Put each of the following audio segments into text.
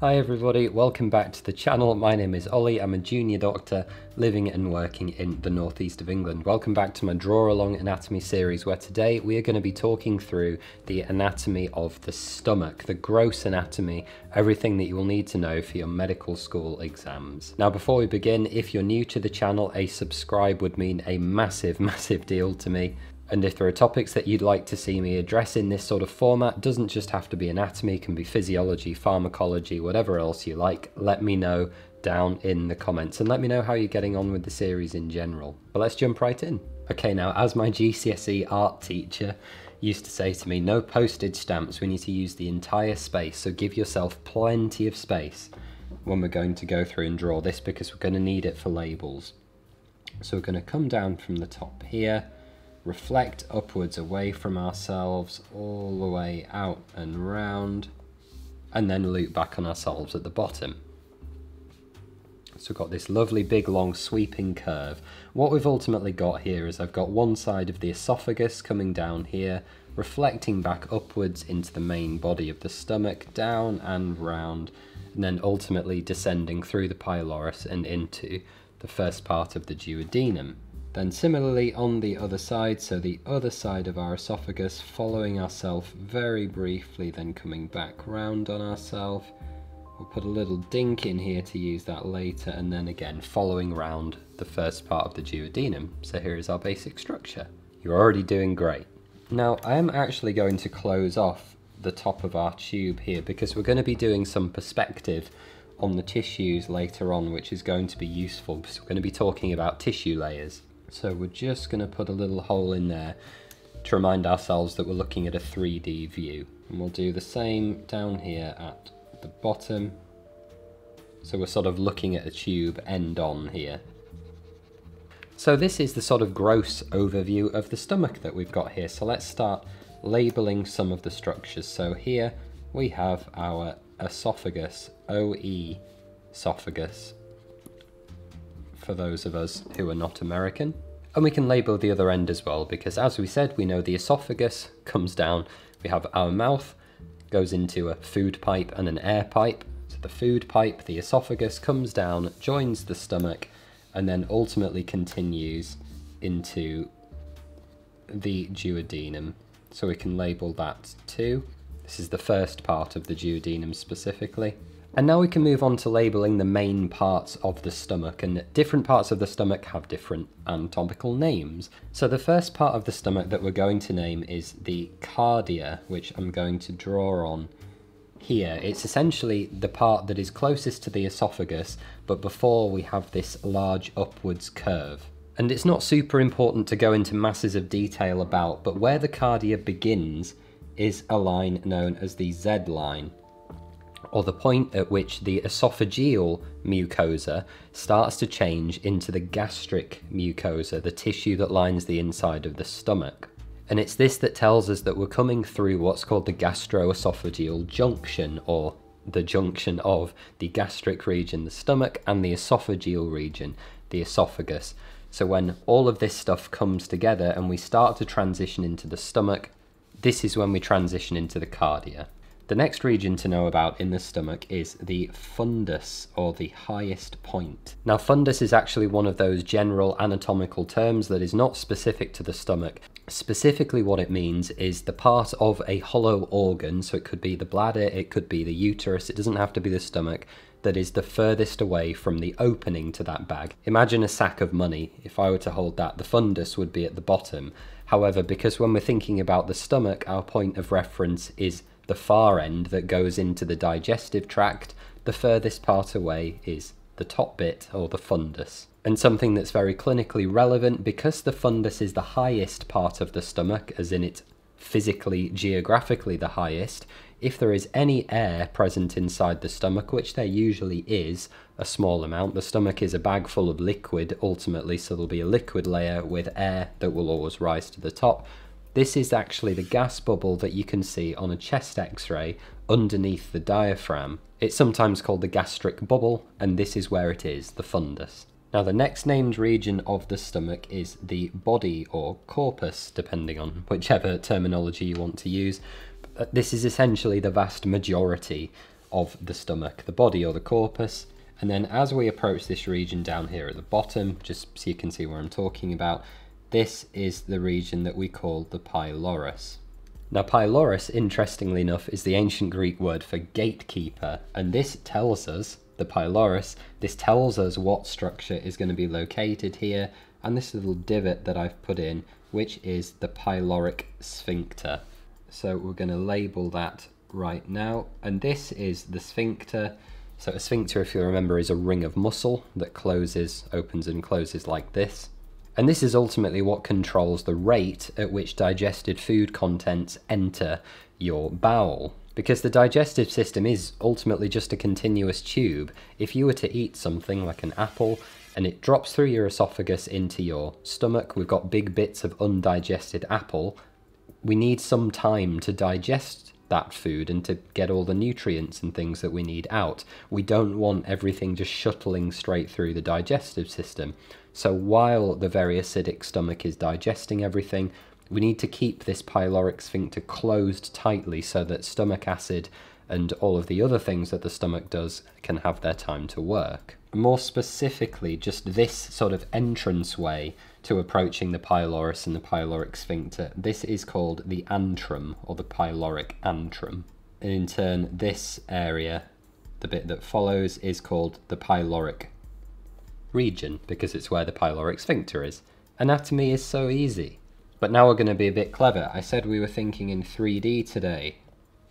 Hi everybody, welcome back to the channel. My name is Ollie, I'm a junior doctor living and working in the northeast of England. Welcome back to my Draw Along Anatomy series where today we are going to be talking through the anatomy of the stomach, the gross anatomy, everything that you will need to know for your medical school exams. Now before we begin, if you're new to the channel, a subscribe would mean a massive, massive deal to me. And if there are topics that you'd like to see me address in this sort of format, doesn't just have to be anatomy, can be physiology, pharmacology, whatever else you like, let me know down in the comments and let me know how you're getting on with the series in general. But let's jump right in. Okay, now as my GCSE art teacher used to say to me, no postage stamps, we need to use the entire space, so give yourself plenty of space when we're going to go through and draw this because we're going to need it for labels. So we're going to come down from the top here, reflect upwards away from ourselves, all the way out and round, and then loop back on ourselves at the bottom. So we've got this lovely big long sweeping curve. What we've ultimately got here is I've got one side of the esophagus coming down here, reflecting back upwards into the main body of the stomach, down and round, and then ultimately descending through the pylorus and into the first part of the duodenum. Then similarly on the other side, so the other side of our esophagus, following ourselves very briefly, then coming back round on ourselves. We'll put a little dink in here to use that later, and then again following round the first part of the duodenum. So here is our basic structure. You're already doing great. Now I am actually going to close off the top of our tube here because we're going to be doing some perspective on the tissues later on, which is going to be useful because we're going to be talking about tissue layers. So we're just going to put a little hole in there to remind ourselves that we're looking at a 3D view. And we'll do the same down here at the bottom. So we're sort of looking at a tube end on here. So this is the sort of gross overview of the stomach that we've got here. So let's start labeling some of the structures. So here we have our esophagus, OE esophagus, for those of us who are not American. And we can label the other end as well, because as we said, we know the esophagus comes down, we have our mouth, goes into a food pipe and an air pipe. So the food pipe, the esophagus comes down, joins the stomach, and then ultimately continues into the duodenum. So we can label that too. This is the first part of the duodenum specifically. And now we can move on to labeling the main parts of the stomach, and different parts of the stomach have different anatomical names. So the first part of the stomach that we're going to name is the cardia, which I'm going to draw on here. It's essentially the part that is closest to the esophagus, but before we have this large upwards curve. And it's not super important to go into masses of detail about, but where the cardia begins is a line known as the Z line or the point at which the esophageal mucosa starts to change into the gastric mucosa, the tissue that lines the inside of the stomach. And it's this that tells us that we're coming through what's called the gastroesophageal junction, or the junction of the gastric region, the stomach, and the esophageal region, the esophagus. So when all of this stuff comes together and we start to transition into the stomach, this is when we transition into the cardia. The next region to know about in the stomach is the fundus, or the highest point. Now fundus is actually one of those general anatomical terms that is not specific to the stomach. Specifically what it means is the part of a hollow organ, so it could be the bladder, it could be the uterus, it doesn't have to be the stomach, that is the furthest away from the opening to that bag. Imagine a sack of money. If I were to hold that, the fundus would be at the bottom. However, because when we're thinking about the stomach, our point of reference is the far end that goes into the digestive tract, the furthest part away is the top bit or the fundus. And something that's very clinically relevant because the fundus is the highest part of the stomach, as in it's physically, geographically the highest, if there is any air present inside the stomach, which there usually is a small amount, the stomach is a bag full of liquid ultimately, so there'll be a liquid layer with air that will always rise to the top. This is actually the gas bubble that you can see on a chest x-ray underneath the diaphragm. It's sometimes called the gastric bubble, and this is where it is, the fundus. Now the next named region of the stomach is the body or corpus, depending on whichever terminology you want to use. Uh, this is essentially the vast majority of the stomach, the body or the corpus. And then as we approach this region down here at the bottom, just so you can see where I'm talking about, this is the region that we call the pylorus. Now, pylorus, interestingly enough, is the ancient Greek word for gatekeeper, and this tells us, the pylorus, this tells us what structure is going to be located here, and this little divot that I've put in, which is the pyloric sphincter. So we're going to label that right now, and this is the sphincter. So a sphincter, if you remember, is a ring of muscle that closes, opens and closes like this. And this is ultimately what controls the rate at which digested food contents enter your bowel. Because the digestive system is ultimately just a continuous tube. If you were to eat something like an apple and it drops through your esophagus into your stomach, we've got big bits of undigested apple, we need some time to digest that food and to get all the nutrients and things that we need out. We don't want everything just shuttling straight through the digestive system. So while the very acidic stomach is digesting everything, we need to keep this pyloric sphincter closed tightly so that stomach acid and all of the other things that the stomach does can have their time to work. More specifically, just this sort of entrance way to approaching the pylorus and the pyloric sphincter, this is called the antrum or the pyloric antrum. And in turn, this area, the bit that follows, is called the pyloric region because it's where the pyloric sphincter is. Anatomy is so easy. But now we're going to be a bit clever. I said we were thinking in 3D today,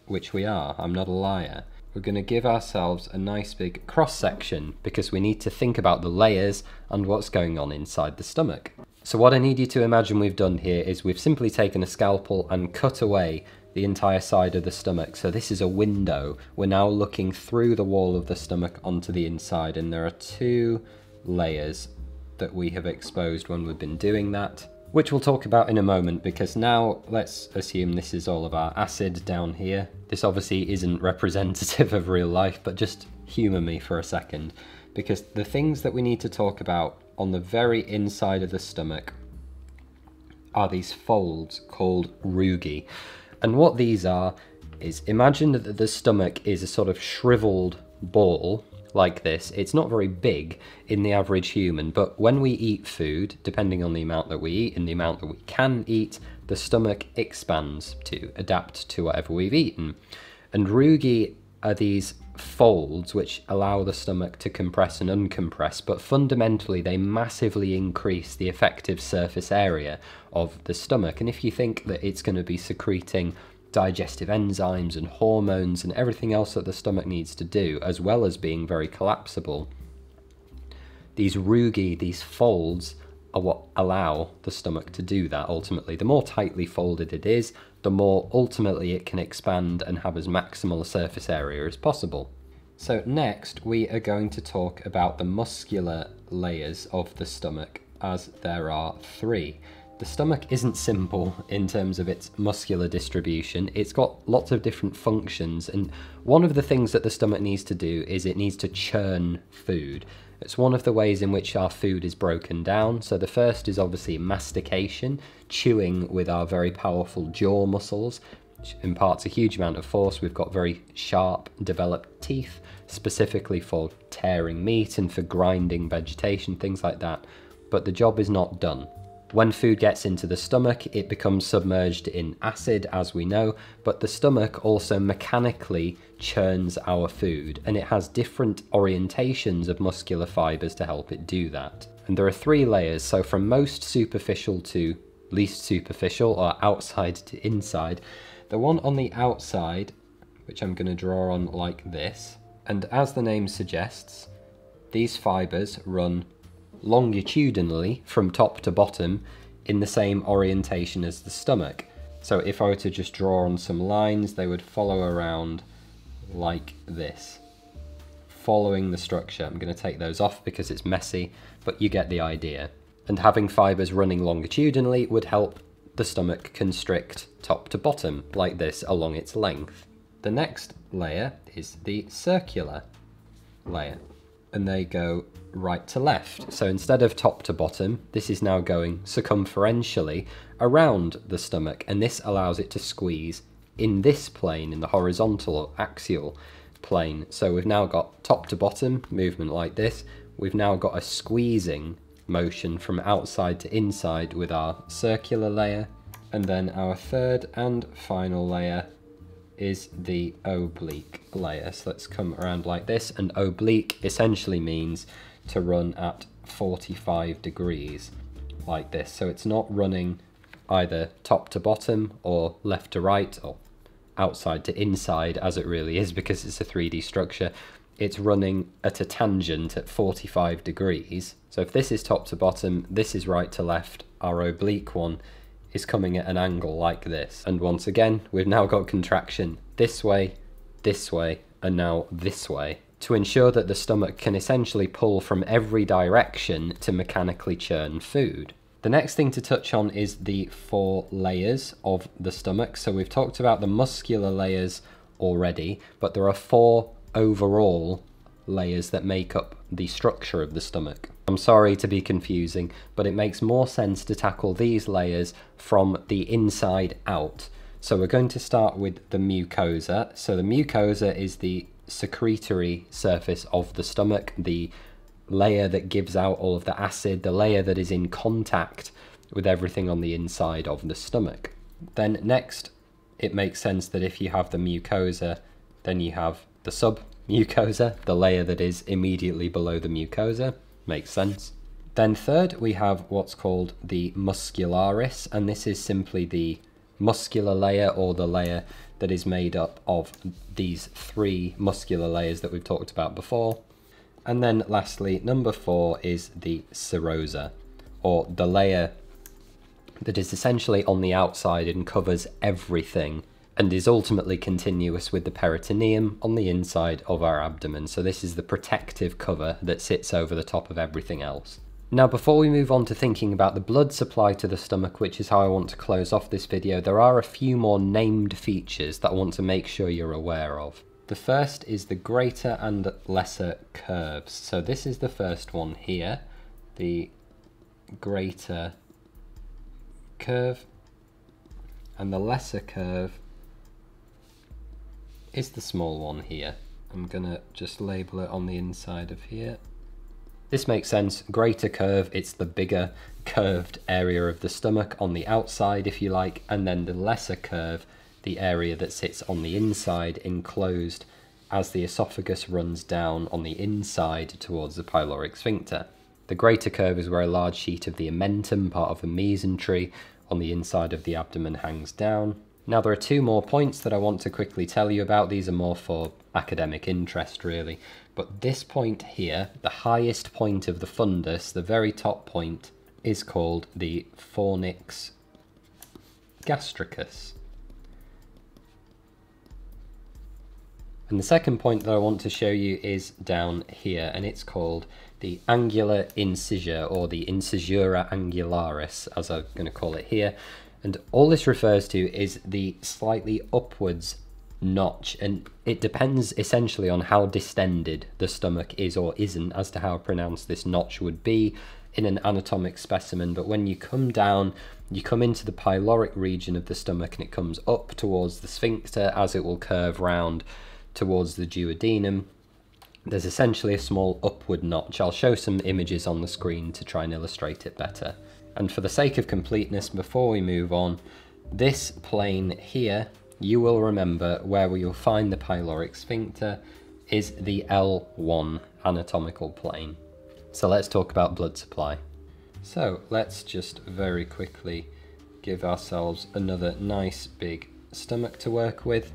which we are, I'm not a liar. We're going to give ourselves a nice big cross section because we need to think about the layers and what's going on inside the stomach. So what I need you to imagine we've done here is we've simply taken a scalpel and cut away the entire side of the stomach. So this is a window. We're now looking through the wall of the stomach onto the inside and there are two layers that we have exposed when we've been doing that which we'll talk about in a moment because now let's assume this is all of our acid down here. This obviously isn't representative of real life, but just humour me for a second because the things that we need to talk about on the very inside of the stomach are these folds called rugae. And what these are is imagine that the stomach is a sort of shriveled ball like this. It's not very big in the average human, but when we eat food, depending on the amount that we eat and the amount that we can eat, the stomach expands to adapt to whatever we've eaten. And rugae are these folds which allow the stomach to compress and uncompress, but fundamentally they massively increase the effective surface area of the stomach. And if you think that it's going to be secreting digestive enzymes and hormones and everything else that the stomach needs to do, as well as being very collapsible. These rugae, these folds, are what allow the stomach to do that ultimately. The more tightly folded it is, the more ultimately it can expand and have as maximal a surface area as possible. So next we are going to talk about the muscular layers of the stomach as there are three. The stomach isn't simple in terms of its muscular distribution. It's got lots of different functions, and one of the things that the stomach needs to do is it needs to churn food. It's one of the ways in which our food is broken down. So the first is obviously mastication, chewing with our very powerful jaw muscles, which imparts a huge amount of force. We've got very sharp, developed teeth, specifically for tearing meat and for grinding vegetation, things like that. But the job is not done. When food gets into the stomach, it becomes submerged in acid, as we know, but the stomach also mechanically churns our food, and it has different orientations of muscular fibers to help it do that. And there are three layers, so from most superficial to least superficial, or outside to inside. The one on the outside, which I'm going to draw on like this, and as the name suggests, these fibers run longitudinally from top to bottom in the same orientation as the stomach. So if I were to just draw on some lines, they would follow around like this, following the structure. I'm going to take those off because it's messy, but you get the idea. And having fibres running longitudinally would help the stomach constrict top to bottom, like this, along its length. The next layer is the circular layer and they go right to left. So instead of top to bottom, this is now going circumferentially around the stomach, and this allows it to squeeze in this plane, in the horizontal or axial plane. So we've now got top to bottom movement like this. We've now got a squeezing motion from outside to inside with our circular layer. And then our third and final layer is the oblique layer. So let's come around like this. And oblique essentially means to run at 45 degrees like this. So it's not running either top to bottom or left to right or outside to inside as it really is because it's a 3D structure. It's running at a tangent at 45 degrees. So if this is top to bottom, this is right to left, our oblique one is coming at an angle like this. And once again, we've now got contraction this way, this way, and now this way to ensure that the stomach can essentially pull from every direction to mechanically churn food. The next thing to touch on is the four layers of the stomach. So we've talked about the muscular layers already, but there are four overall layers that make up the structure of the stomach. I'm sorry to be confusing, but it makes more sense to tackle these layers from the inside out. So we're going to start with the mucosa. So the mucosa is the secretory surface of the stomach, the layer that gives out all of the acid, the layer that is in contact with everything on the inside of the stomach. Then next, it makes sense that if you have the mucosa, then you have the submucosa, the layer that is immediately below the mucosa. Makes sense. Then third, we have what's called the muscularis, and this is simply the muscular layer or the layer that is made up of these three muscular layers that we've talked about before. And then lastly, number four is the serosa, or the layer that is essentially on the outside and covers everything and is ultimately continuous with the peritoneum on the inside of our abdomen. So this is the protective cover that sits over the top of everything else. Now before we move on to thinking about the blood supply to the stomach, which is how I want to close off this video, there are a few more named features that I want to make sure you're aware of. The first is the greater and lesser curves. So this is the first one here, the greater curve, and the lesser curve is the small one here. I'm gonna just label it on the inside of here. This makes sense. Greater curve, it's the bigger curved area of the stomach on the outside, if you like, and then the lesser curve, the area that sits on the inside, enclosed as the esophagus runs down on the inside towards the pyloric sphincter. The greater curve is where a large sheet of the omentum, part of the mesentery, on the inside of the abdomen hangs down. Now there are two more points that I want to quickly tell you about. These are more for academic interest really. But this point here, the highest point of the fundus, the very top point, is called the fornix gastricus. And the second point that I want to show you is down here, and it's called the angular incisure, or the incisura angularis, as I'm going to call it here. And all this refers to is the slightly upwards notch, and it depends essentially on how distended the stomach is or isn't as to how pronounced this notch would be in an anatomic specimen. But when you come down, you come into the pyloric region of the stomach and it comes up towards the sphincter as it will curve round towards the duodenum. There's essentially a small upward notch. I'll show some images on the screen to try and illustrate it better. And for the sake of completeness, before we move on, this plane here, you will remember where you'll find the pyloric sphincter is the L1 anatomical plane. So let's talk about blood supply. So let's just very quickly give ourselves another nice big stomach to work with.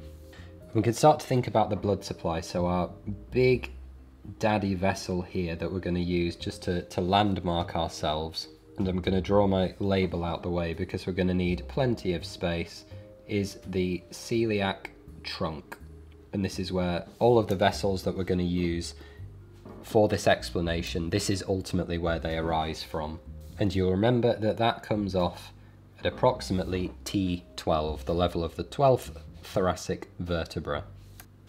We can start to think about the blood supply. So our big daddy vessel here that we're going to use just to, to landmark ourselves and I'm going to draw my label out the way because we're going to need plenty of space, is the celiac trunk. And this is where all of the vessels that we're going to use for this explanation, this is ultimately where they arise from. And you'll remember that that comes off at approximately T12, the level of the 12th thoracic vertebra.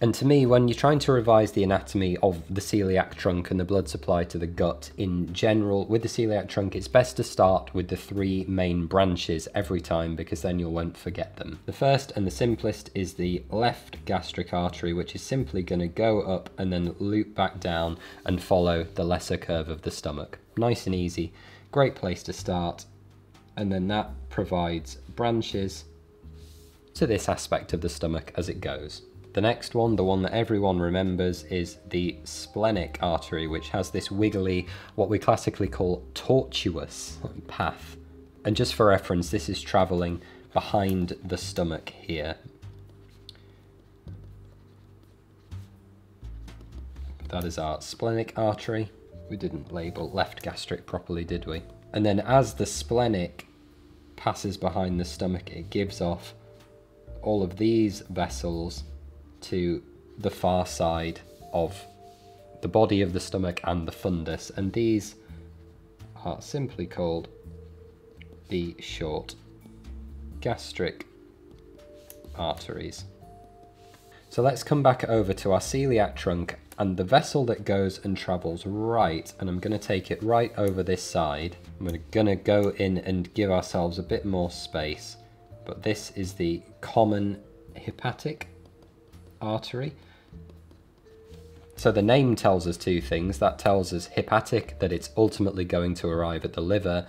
And to me, when you're trying to revise the anatomy of the celiac trunk and the blood supply to the gut in general, with the celiac trunk, it's best to start with the three main branches every time because then you won't forget them. The first and the simplest is the left gastric artery, which is simply going to go up and then loop back down and follow the lesser curve of the stomach. Nice and easy, great place to start. And then that provides branches to this aspect of the stomach as it goes. The next one, the one that everyone remembers, is the splenic artery, which has this wiggly, what we classically call tortuous path. And just for reference, this is travelling behind the stomach here. That is our splenic artery. We didn't label left gastric properly, did we? And then as the splenic passes behind the stomach, it gives off all of these vessels to the far side of the body of the stomach and the fundus, and these are simply called the short gastric arteries. So let's come back over to our celiac trunk and the vessel that goes and travels right, and I'm going to take it right over this side. I'm going to go in and give ourselves a bit more space, but this is the common hepatic artery. So the name tells us two things. That tells us hepatic, that it's ultimately going to arrive at the liver,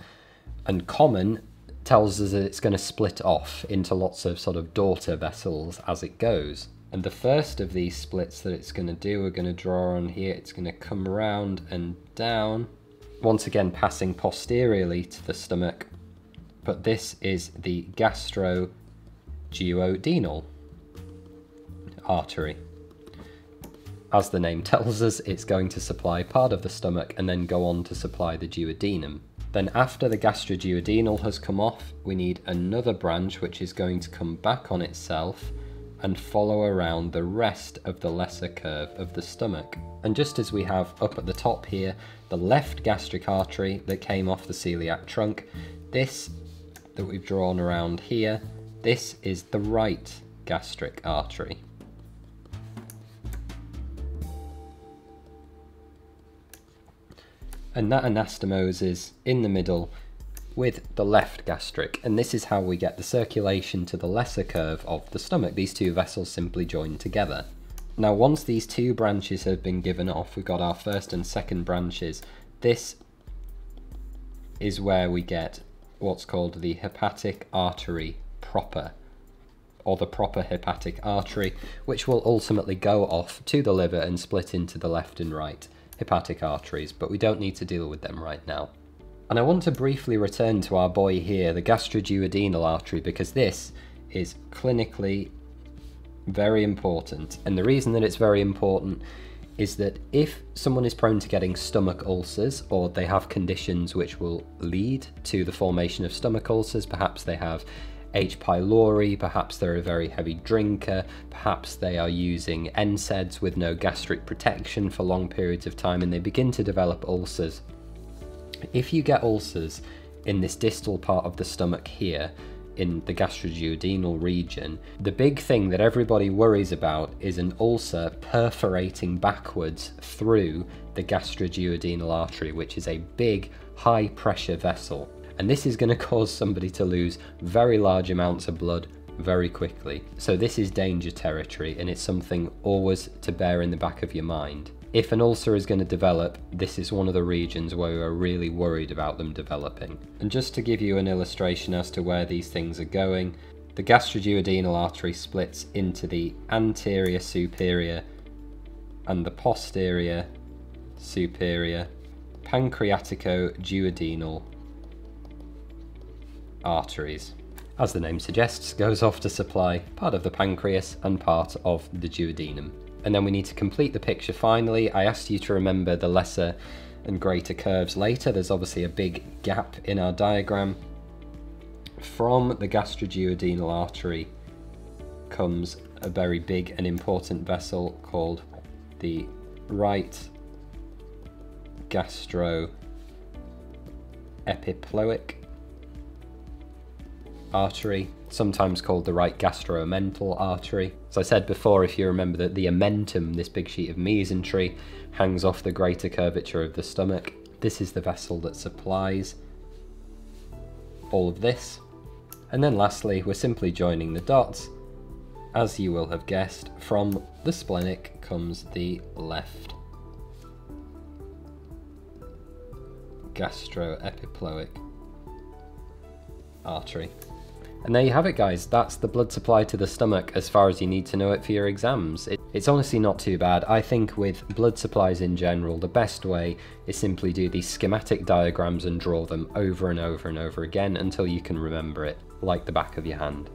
and common tells us that it's going to split off into lots of sort of daughter vessels as it goes. And the first of these splits that it's going to do, we're going to draw on here. It's going to come around and down, once again passing posteriorly to the stomach. But this is the gastroduodenal artery. As the name tells us, it's going to supply part of the stomach and then go on to supply the duodenum. Then after the gastroduodenal has come off, we need another branch which is going to come back on itself and follow around the rest of the lesser curve of the stomach. And just as we have up at the top here, the left gastric artery that came off the celiac trunk, this that we've drawn around here, this is the right gastric artery. And that anastomose is in the middle with the left gastric, and this is how we get the circulation to the lesser curve of the stomach. These two vessels simply join together. Now once these two branches have been given off, we've got our first and second branches, this is where we get what's called the hepatic artery proper, or the proper hepatic artery, which will ultimately go off to the liver and split into the left and right hepatic arteries, but we don't need to deal with them right now. And I want to briefly return to our boy here, the gastroduodenal artery, because this is clinically very important. And the reason that it's very important is that if someone is prone to getting stomach ulcers or they have conditions which will lead to the formation of stomach ulcers, perhaps they have H. pylori, perhaps they're a very heavy drinker, perhaps they are using NSAIDs with no gastric protection for long periods of time and they begin to develop ulcers. If you get ulcers in this distal part of the stomach here, in the gastroduodenal region, the big thing that everybody worries about is an ulcer perforating backwards through the gastroduodenal artery, which is a big high pressure vessel and this is going to cause somebody to lose very large amounts of blood very quickly. So this is danger territory and it's something always to bear in the back of your mind. If an ulcer is going to develop, this is one of the regions where we are really worried about them developing. And just to give you an illustration as to where these things are going, the gastroduodenal artery splits into the anterior superior and the posterior superior pancreatico-duodenal arteries. As the name suggests, goes off to supply part of the pancreas and part of the duodenum. And then we need to complete the picture finally. I asked you to remember the lesser and greater curves later. There's obviously a big gap in our diagram. From the gastroduodenal artery comes a very big and important vessel called the right gastroepiploic artery, sometimes called the right gastroomental artery. As I said before, if you remember that the omentum, this big sheet of mesentery, hangs off the greater curvature of the stomach. This is the vessel that supplies all of this. And then lastly, we're simply joining the dots. As you will have guessed, from the splenic comes the left gastroepiploic artery. And there you have it guys, that's the blood supply to the stomach as far as you need to know it for your exams. It, it's honestly not too bad. I think with blood supplies in general, the best way is simply do these schematic diagrams and draw them over and over and over again until you can remember it, like the back of your hand.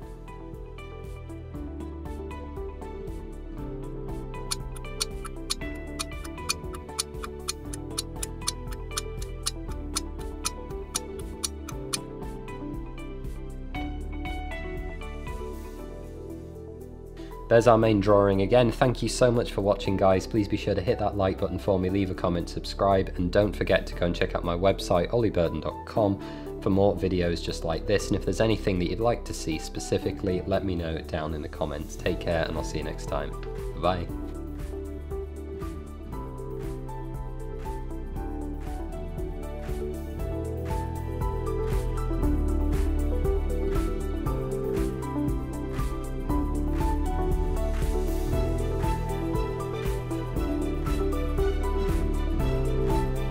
There's our main drawing again. Thank you so much for watching guys. Please be sure to hit that like button for me, leave a comment, subscribe, and don't forget to go and check out my website, ollieburton.com for more videos just like this. And if there's anything that you'd like to see specifically, let me know down in the comments. Take care and I'll see you next time. Bye.